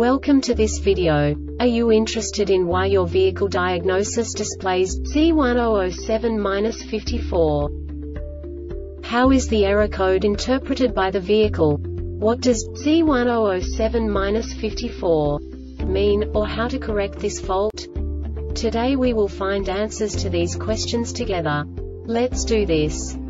Welcome to this video. Are you interested in why your vehicle diagnosis displays C1007-54? How is the error code interpreted by the vehicle? What does C1007-54 mean, or how to correct this fault? Today we will find answers to these questions together. Let's do this.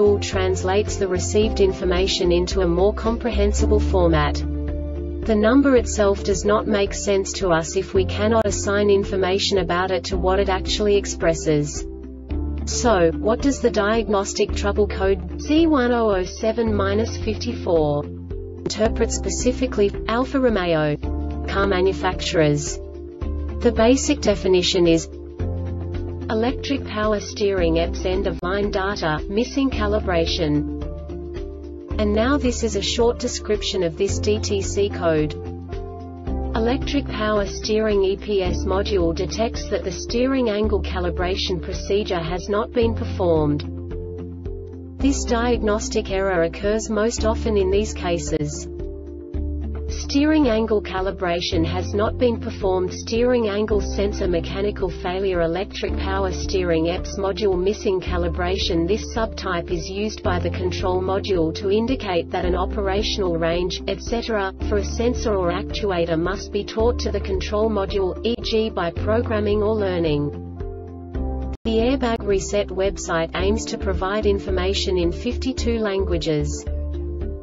tool translates the received information into a more comprehensible format. The number itself does not make sense to us if we cannot assign information about it to what it actually expresses. So, what does the diagnostic trouble code C1007-54 interpret specifically Alfa Romeo car manufacturers? The basic definition is Electric power steering EPS end of line data, missing calibration. And now this is a short description of this DTC code. Electric power steering EPS module detects that the steering angle calibration procedure has not been performed. This diagnostic error occurs most often in these cases. Steering angle calibration has not been performed Steering angle sensor mechanical failure Electric power steering EPS module missing calibration This subtype is used by the control module to indicate that an operational range, etc., for a sensor or actuator must be taught to the control module, e.g. by programming or learning. The Airbag Reset website aims to provide information in 52 languages.